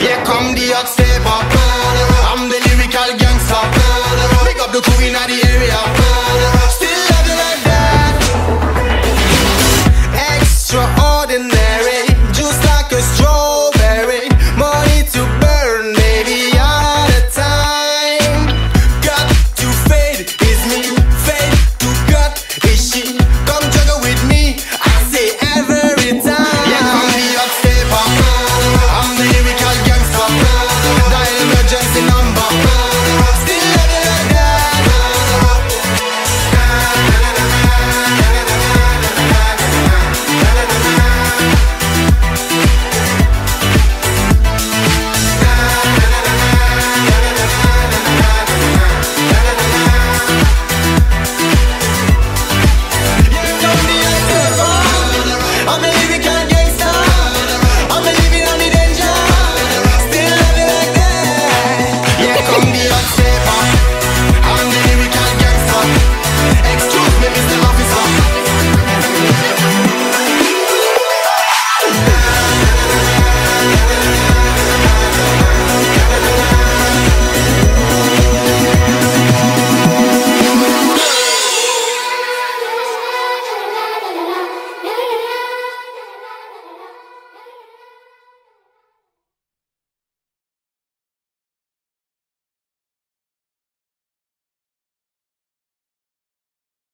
Here come the hot saber.